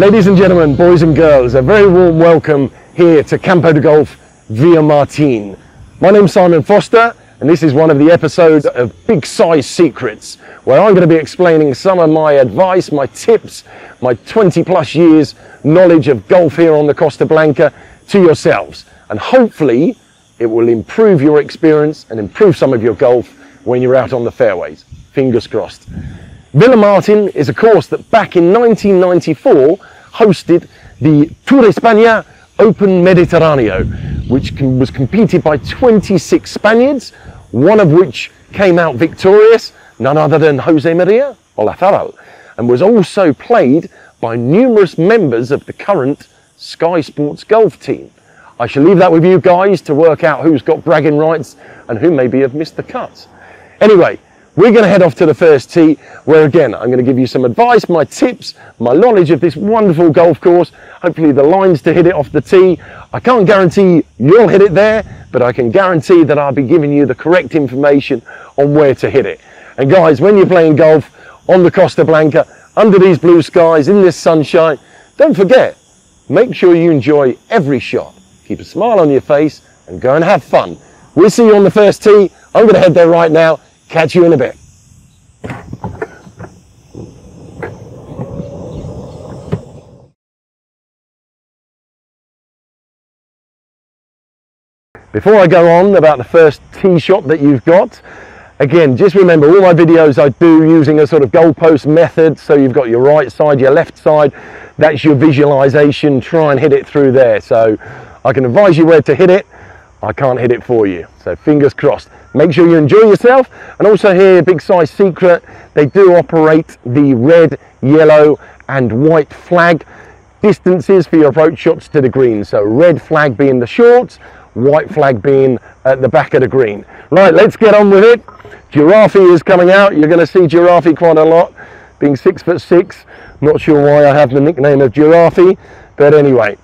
Ladies and gentlemen, boys and girls, a very warm welcome here to Campo de Golf Villamartin. My name's Simon Foster, and this is one of the episodes of Big Si's Secrets, where I'm going to be explaining some of my advice, my tips, my 20 plus years knowledge of golf here on the Costa Blanca to yourselves. And hopefully, it will improve your experience and improve some of your golf when you're out on the fairways. Fingers crossed. Villa Martin is a course that back in 1994 hosted the Tour España Open Mediterraneo, which was competed by 26 Spaniards, one of which came out victorious, none other than Jose Maria Olazábal, and was also played by numerous members of the current Sky Sports golf team. I shall leave that with you guys to work out who's got bragging rights and who maybe have missed the cut. Anyway, we're going to head off to the first tee where again I'm going to give you some advice, my tips, my knowledge of this wonderful golf course, hopefully the lines to hit it off the tee. I can't guarantee you'll hit it there, but I can guarantee that I'll be giving you the correct information on where to hit it. And guys, when you're playing golf on the Costa Blanca, under these blue skies, in this sunshine, don't forget, make sure you enjoy every shot. Keep a smile on your face and go and have fun. We'll see you on the first tee. I'm going to head there right now Catch you in a bit. Before I go on about the first tee shot that you've got, again, just remember all my videos I do using a sort of goalpost method. So you've got your right side, your left side, that's your visualization. Try and hit it through there. So I can advise you where to hit it. I can't hit it for you. So fingers crossed. Make sure you enjoy yourself. And also here, Big Si's secret, they do operate the red, yellow and white flag distances for your approach shots to the green. So red flag being the shorts, white flag being at the back of the green. Right, let's get on with it. Giraffe is coming out. You're going to see Giraffe quite a lot, being six foot six. Not sure why I have the nickname of Giraffe, but anyway.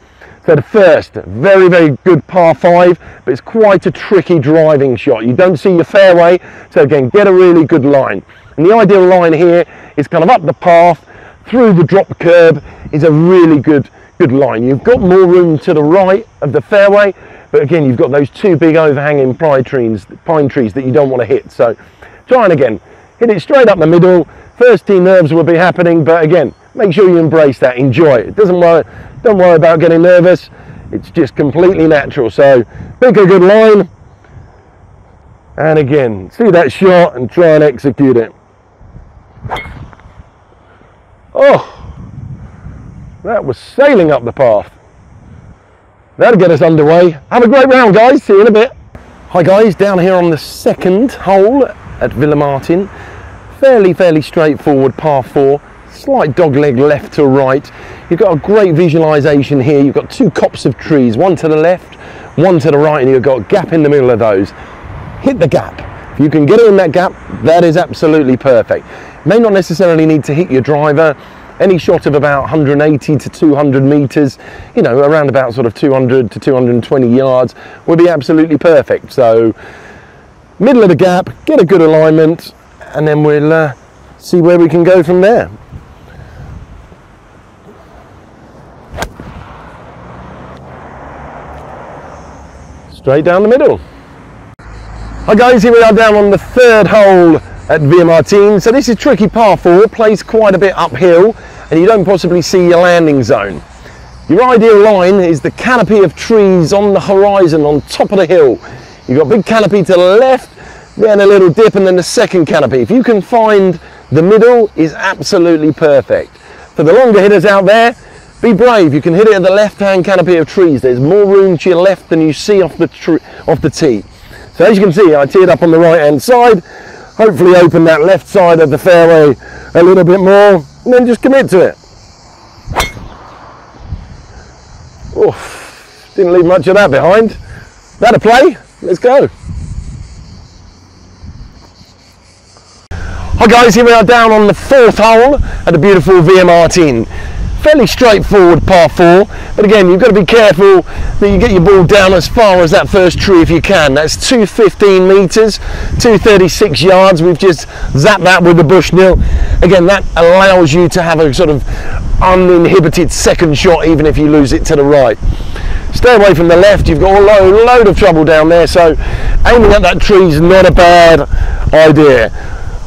So the first, very, very good par five, but it's quite a tricky driving shot. You don't see your fairway, so again, get a really good line. And the ideal line here is kind of up the path, through the drop curb is a really good, good line. You've got more room to the right of the fairway, but again, you've got those two big overhanging pine trees, pine trees that you don't want to hit. So try and again, hit it straight up the middle. First tee nerves will be happening, but again, make sure you embrace that, enjoy it. It doesn't worry, don't worry about getting nervous. It's just completely natural. So pick a good line. And again, see that shot and try and execute it. Oh, that was sailing up the path. That'll get us underway. Have a great round, guys. See you in a bit. Hi, guys. Down here on the second hole at Villamartin. Fairly, fairly straightforward par four slight dog leg left to right. You've got a great visualization here. You've got two copse of trees, one to the left, one to the right, and you've got a gap in the middle of those. Hit the gap. If you can get in that gap, that is absolutely perfect. May not necessarily need to hit your driver. Any shot of about 180 to 200 meters, you know, around about sort of 200 to 220 yards would be absolutely perfect. So, middle of the gap, get a good alignment, and then we'll uh, see where we can go from there. Straight down the middle. Hi guys, here we are down on the third hole at Villamartin. So this is tricky par four, plays quite a bit uphill and you don't possibly see your landing zone. Your ideal line is the canopy of trees on the horizon on top of the hill. You've got big canopy to the left, then a little dip and then the second canopy. If you can find the middle is absolutely perfect. For the longer hitters out there, be brave, you can hit it at the left-hand canopy of trees. There's more room to your left than you see off the, off the tee. So as you can see, I teed up on the right-hand side. Hopefully open that left side of the fairway a little bit more, and then just commit to it. Oof, didn't leave much of that behind. That a play? Let's go. Hi guys, here we are down on the fourth hole at the beautiful Villamartin fairly straightforward par four, but again, you've got to be careful that you get your ball down as far as that first tree if you can. That's 215 metres, 236 yards. We've just zapped that with the Bushnell. Again, that allows you to have a sort of uninhibited second shot even if you lose it to the right. Stay away from the left, you've got a load, load of trouble down there, so aiming at that tree is not a bad idea.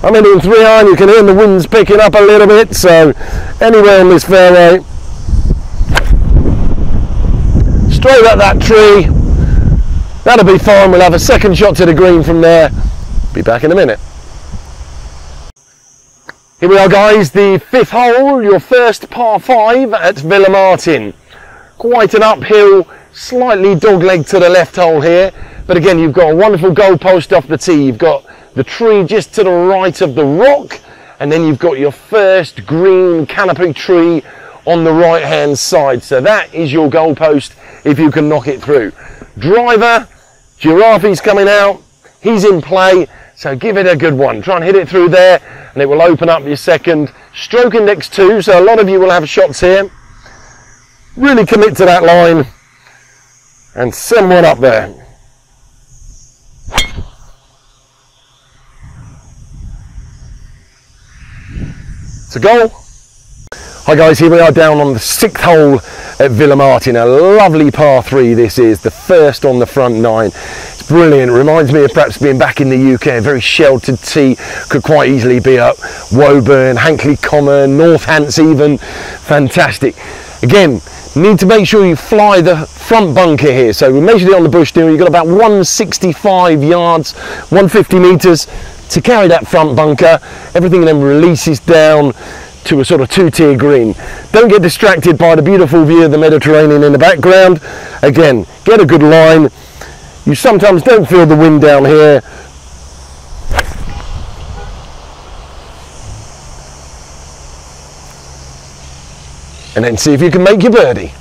I'm in three iron, you can hear the winds picking up a little bit, so anywhere on this fairway, straight at that tree, that'll be fine, we'll have a second shot to the green from there, be back in a minute. Here we are guys, the fifth hole, your first par five at Villa Martin. Quite an uphill, slightly dogleg to the left hole here, but again you've got a wonderful goalpost off the tee, you've got the tree just to the right of the rock, and then you've got your first green canopy tree on the right hand side. So that is your goalpost if you can knock it through. Driver, Giraffe's coming out, he's in play, so give it a good one. Try and hit it through there, and it will open up your second. Stroke index two, so a lot of you will have shots here. Really commit to that line and send one up there. A goal. Hi guys, here we are down on the sixth hole at Villa Martin. A lovely par three this is, the first on the front nine. It's brilliant, reminds me of perhaps being back in the UK, very sheltered tee, could quite easily be up Woburn, Hankley Common, North Hants even, fantastic. Again, need to make sure you fly the front bunker here. So we measured it on the bush Bushnell, you've got about 165 yards, 150 metres to carry that front bunker. Everything then releases down to a sort of two-tier green. Don't get distracted by the beautiful view of the Mediterranean in the background. Again, get a good line. You sometimes don't feel the wind down here. And then see if you can make your birdie.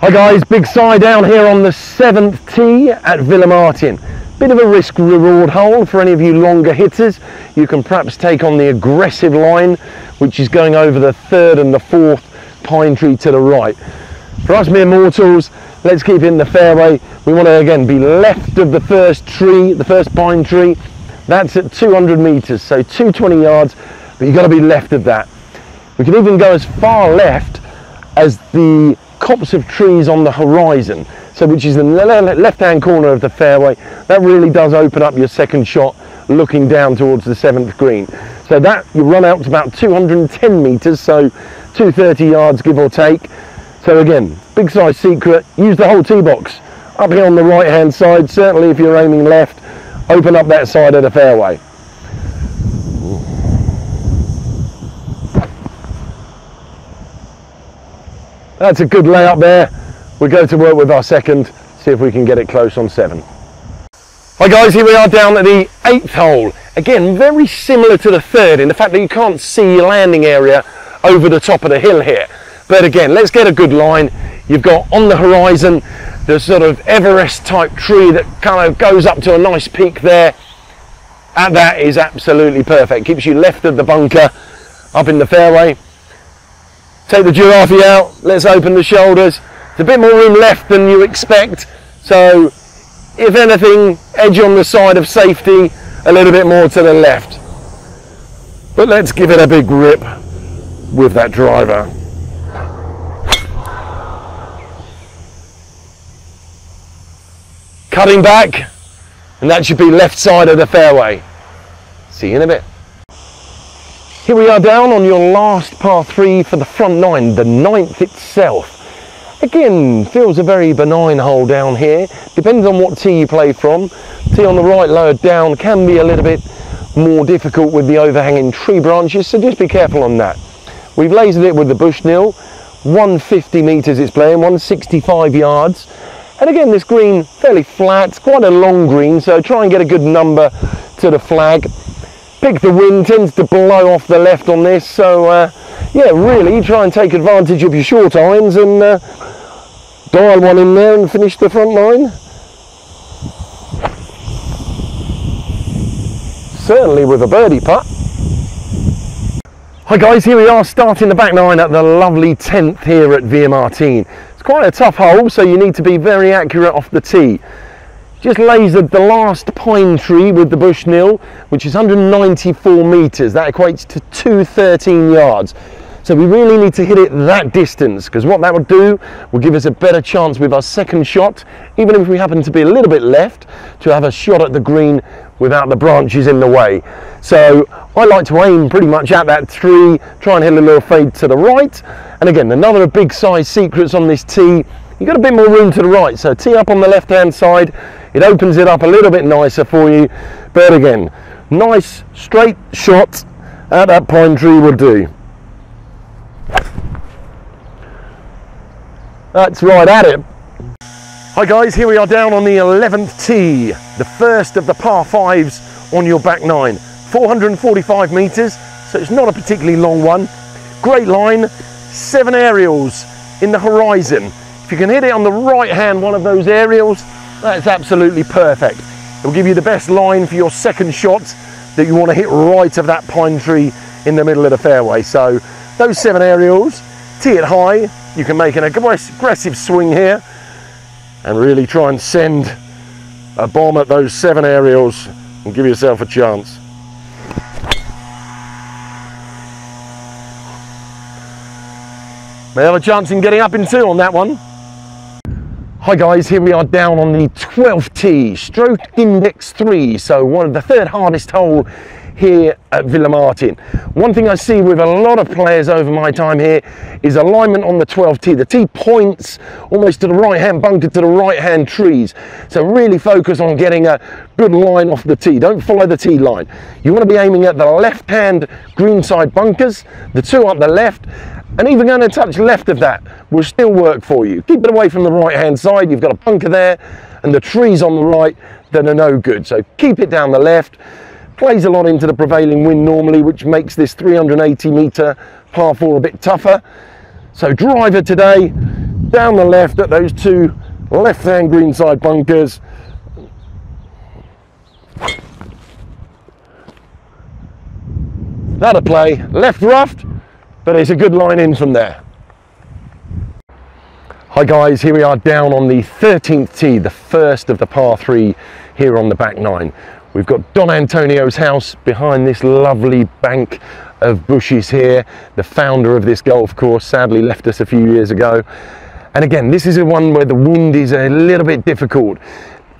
Hi guys, Big Si down here on the seventh tee at Villa Martin. Bit of a risk reward hole for any of you longer hitters. You can perhaps take on the aggressive line, which is going over the third and the fourth pine tree to the right. For us mere mortals, let's keep in the fairway. We want to again be left of the first tree, the first pine tree. That's at 200 meters, so 220 yards, but you've got to be left of that. We can even go as far left as the copse of trees on the horizon so which is the left hand corner of the fairway. That really does open up your second shot looking down towards the seventh green. So that you run out to about 210 meters so 230 yards give or take. So again Big Si's secret. Use the whole tee box. Up here on the right hand side certainly if you're aiming left open up that side of the fairway. That's a good layout there. We go to work with our second, see if we can get it close on seven. Hi guys, here we are down at the eighth hole. Again, very similar to the third in the fact that you can't see your landing area over the top of the hill here. But again, let's get a good line. You've got on the horizon the sort of Everest type tree that kind of goes up to a nice peak there. And that is absolutely perfect. Keeps you left of the bunker up in the fairway. Take the giraffe out, let's open the shoulders. A bit more room left than you expect, so if anything, edge on the side of safety, a little bit more to the left. But let's give it a big rip with that driver. Cutting back, and that should be left side of the fairway. See you in a bit. Here we are down on your last par three for the front nine, the ninth itself. Again, feels a very benign hole down here. Depends on what tee you play from. Tee on the right lower down can be a little bit more difficult with the overhanging tree branches, so just be careful on that. We've lasered it with the Bushnell. 150 metres it's playing, 165 yards. And again, this green fairly flat, quite a long green, so try and get a good number to the flag pick the wind tends to blow off the left on this so uh, yeah really try and take advantage of your short irons and uh, dial one in there and finish the front line certainly with a birdie putt Hi guys, here we are starting the back nine at the lovely 10th here at Villamartin. It's quite a tough hole, so you need to be very accurate off the tee. Just lasered the last pine tree with the Bushnell, which is 194 metres. That equates to 213 yards. So we really need to hit it that distance because what that will do will give us a better chance with our second shot, even if we happen to be a little bit left, to have a shot at the green without the branches in the way. So I like to aim pretty much at that tree, try and hit a little fade to the right. And again, another Big Si's secrets on this tee, you've got a bit more room to the right. So tee up on the left hand side, it opens it up a little bit nicer for you. But again, nice straight shot at that pine tree will do. That's right at it. Hi guys, here we are down on the 11th tee, the first of the par fives on your back nine. 445 metres, so it's not a particularly long one. Great line, seven aerials in the horizon. If you can hit it on the right hand, one of those aerials, that's absolutely perfect. It'll give you the best line for your second shot that you want to hit right of that pine tree in the middle of the fairway. So those seven aerials, tee it high, you can make an aggressive swing here and really try and send a bomb at those seven aerials and give yourself a chance. May have a chance in getting up in two on that one. Hi guys, here we are down on the 12th tee, stroke index 3, so one of the third hardest hole here at Villa Martin. One thing I see with a lot of players over my time here is alignment on the 12 tee. The tee points almost to the right hand bunker to the right hand trees. So really focus on getting a good line off the tee. Don't follow the tee line. You want to be aiming at the left hand greenside bunkers, the two up the left, and even going to touch left of that will still work for you. Keep it away from the right hand side. You've got a bunker there and the trees on the right that are no good. So keep it down the left plays a lot into the prevailing wind normally, which makes this 380 metre par four a bit tougher. So driver today, down the left at those two left-hand greenside bunkers. That'll play, left rough, but it's a good line in from there. Hi guys, here we are down on the 13th tee, the first of the par three here on the back nine. We've got Don Antonio's house behind this lovely bank of bushes here. The founder of this golf course sadly left us a few years ago. And again, this is a one where the wind is a little bit difficult.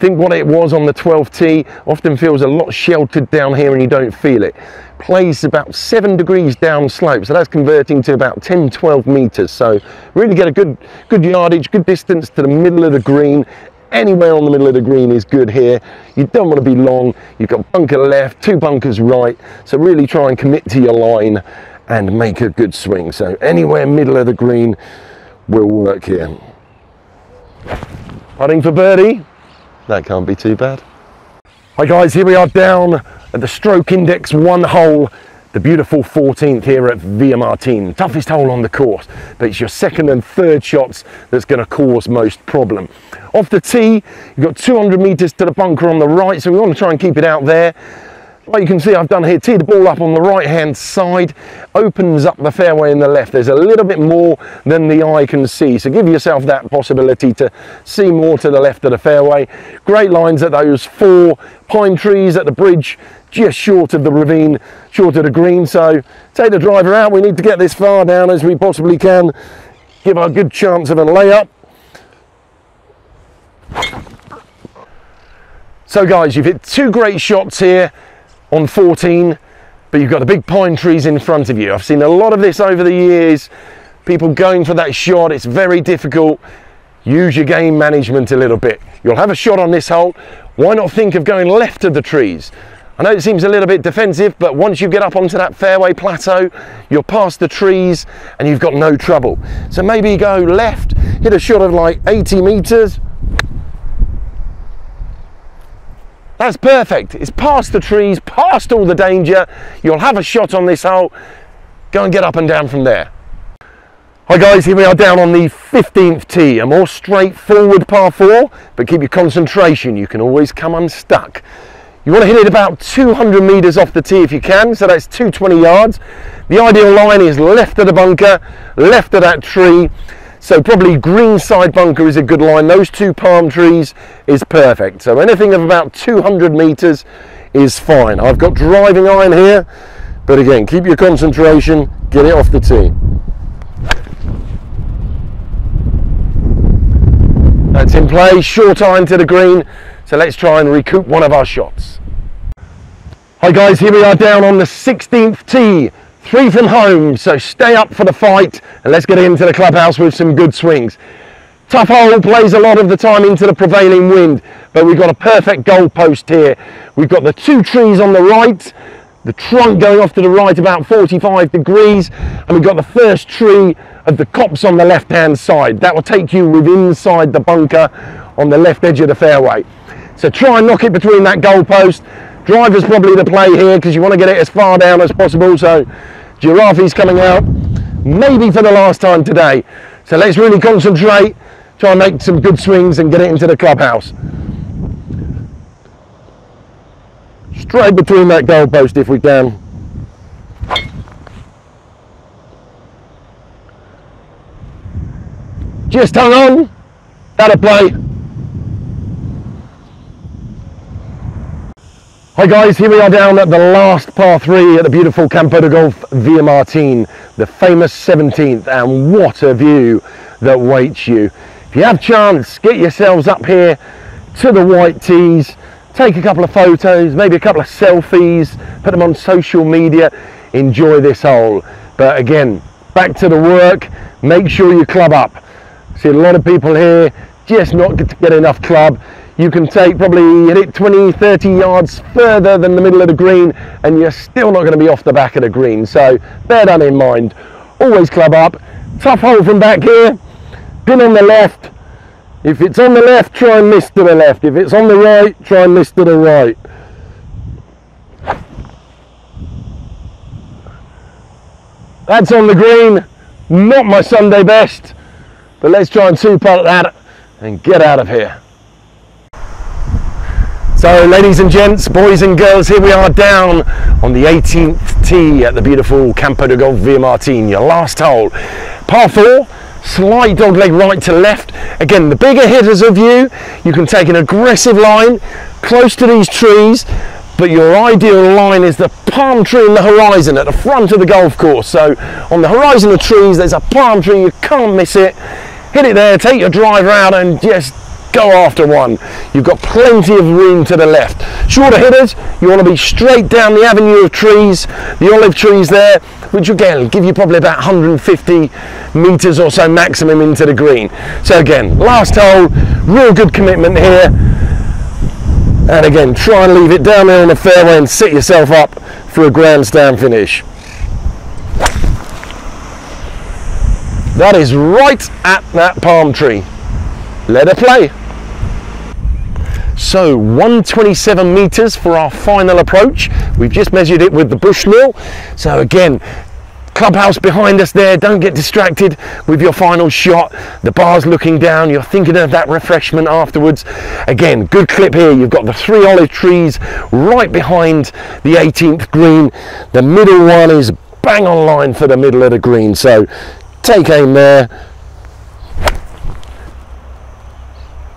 Think what it was on the 12th tee, often feels a lot sheltered down here and you don't feel it. Plays about seven degrees down slope, so that's converting to about 10, 12 meters. So really get a good, good yardage, good distance to the middle of the green anywhere on the middle of the green is good here. You don't want to be long. You've got bunker left, two bunkers right. So really try and commit to your line and make a good swing. So anywhere middle of the green will work here. Putting for birdie. That can't be too bad. Hi guys, here we are down at the stroke index one hole the beautiful 14th here at Villamartin. Toughest hole on the course, but it's your second and third shots that's going to cause most problem. Off the tee, you've got 200 metres to the bunker on the right, so we want to try and keep it out there. Like you can see I've done here, tee the ball up on the right hand side, opens up the fairway in the left. There's a little bit more than the eye can see, so give yourself that possibility to see more to the left of the fairway. Great lines at those four pine trees at the bridge, just short of the ravine, short of the green. So take the driver out, we need to get this far down as we possibly can, give a good chance of a layup. So guys, you've hit two great shots here on 14, but you've got the big pine trees in front of you. I've seen a lot of this over the years, people going for that shot. It's very difficult. Use your game management a little bit. You'll have a shot on this hole. Why not think of going left of the trees? I know it seems a little bit defensive, but once you get up onto that fairway plateau, you're past the trees and you've got no trouble. So maybe go left, hit a shot of like 80 meters, That's perfect. It's past the trees, past all the danger. You'll have a shot on this hole. Go and get up and down from there. Hi guys, here we are down on the 15th tee, a more straightforward par 4, but keep your concentration, you can always come unstuck. You want to hit it about 200 metres off the tee if you can, so that's 220 yards. The ideal line is left of the bunker, left of that tree, so probably green side bunker is a good line. Those two palm trees is perfect. So anything of about 200 metres is fine. I've got driving iron here, but again, keep your concentration, get it off the tee. That's in play, short iron to the green. So let's try and recoup one of our shots. Hi guys, here we are down on the 16th tee, three from home. So stay up for the fight and let's get into the clubhouse with some good swings. Tough hole plays a lot of the time into the prevailing wind, but we've got a perfect goal post here. We've got the two trees on the right, the trunk going off to the right about 45 degrees, and we've got the first tree of the copse on the left hand side. That will take you within inside the bunker on the left edge of the fairway. So try and knock it between that goalpost. Driver's probably the play here because you want to get it as far down as possible. So Giraffe's coming out, maybe for the last time today. So let's really concentrate, try and make some good swings and get it into the clubhouse. Straight between that goalpost if we can. Just hung on. That'll play. Hi guys, here we are down at the last par 3 at the beautiful Campo de Golf Villamartin, the famous 17th, and what a view that waits you. If you have chance, get yourselves up here to the white tees, take a couple of photos, maybe a couple of selfies, put them on social media, enjoy this hole. But again, back to the work, make sure you club up. See a lot of people here just not get enough club. You can take probably hit it 20, 30 yards further than the middle of the green and you're still not going to be off the back of the green. So bear that in mind. Always club up. Tough hole from back here. Pin on the left. If it's on the left, try and miss to the left. If it's on the right, try and miss to the right. That's on the green. Not my Sunday best. But let's try and two-putt that and get out of here. So ladies and gents, boys and girls, here we are down on the 18th tee at the beautiful Campo de Golf Villamartin, your last hole. Par 4, slight dogleg right to left. Again, the bigger hitters of you, you can take an aggressive line close to these trees, but your ideal line is the palm tree in the horizon at the front of the golf course. So on the horizon of trees, there's a palm tree, you can't miss it hit it there, take your driver out and just go after one. You've got plenty of room to the left. Shorter hitters, you want to be straight down the avenue of trees, the olive trees there, which again give you probably about 150 meters or so maximum into the green. So again, last hole, real good commitment here. And again, try and leave it down there on the fairway and set yourself up for a grandstand finish. That is right at that palm tree. Let it play. So 127 meters for our final approach. We've just measured it with the Bushnell. So again, clubhouse behind us there. Don't get distracted with your final shot. The bar's looking down. You're thinking of that refreshment afterwards. Again, good clip here. You've got the three olive trees right behind the 18th green. The middle one is bang on line for the middle of the green. So take aim there,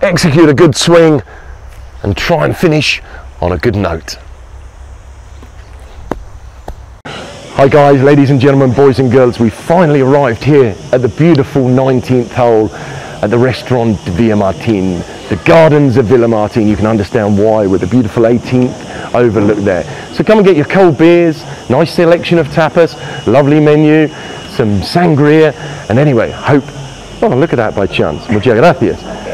execute a good swing and try and finish on a good note. Hi guys, ladies and gentlemen, boys and girls, we finally arrived here at the beautiful 19th hole at the Restaurant Villa Martin, the gardens of Villa Martin. You can understand why with the beautiful 18th overlook there. So come and get your cold beers, nice selection of tapas, lovely menu, some sangria, and anyway, hope, oh, look at that by chance. Muchas gracias.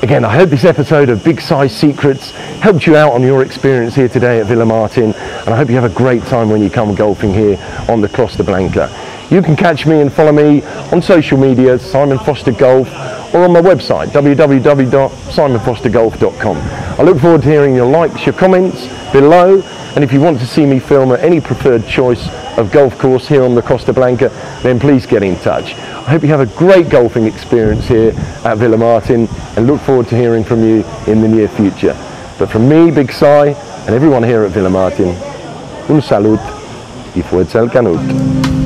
Again, I hope this episode of Big Si's Secrets helped you out on your experience here today at Villa Martin, and I hope you have a great time when you come golfing here on the Costa Blanca. You can catch me and follow me on social media, Simon Foster Golf, or on my website, www.simonfostergolf.com. I look forward to hearing your likes, your comments below, and if you want to see me film at any preferred choice of golf course here on the Costa Blanca, then please get in touch. I hope you have a great golfing experience here at Villa Martin and look forward to hearing from you in the near future. But from me, Big Si, and everyone here at Villa Martin, un salut y fuerza el canut.